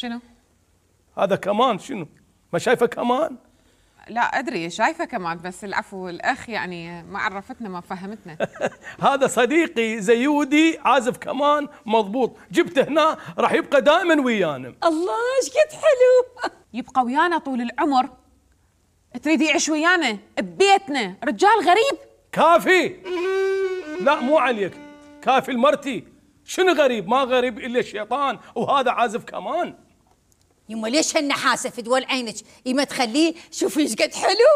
شنو؟ هذا كمان شنو؟ ما شايفه كمان؟ لا أدري شايفه كمان بس العفو الأخ يعني ما عرفتنا ما فهمتنا. هذا صديقي زيودي عازف كمان مضبوط. جبته هنا راح يبقى دائما ويانا. الله إيش قد حلو. يبقى ويانا طول العمر. تريد يعيش ويانا؟ ببيتنا. رجال غريب. كافي. لا مو عليك. كافي المرتي. شنو غريب؟ ما غريب إلا الشيطان وهذا عازف كمان. يما ليش هالنحاسة في دول عينك؟ يما تخليه شوفي إيش قد حلو.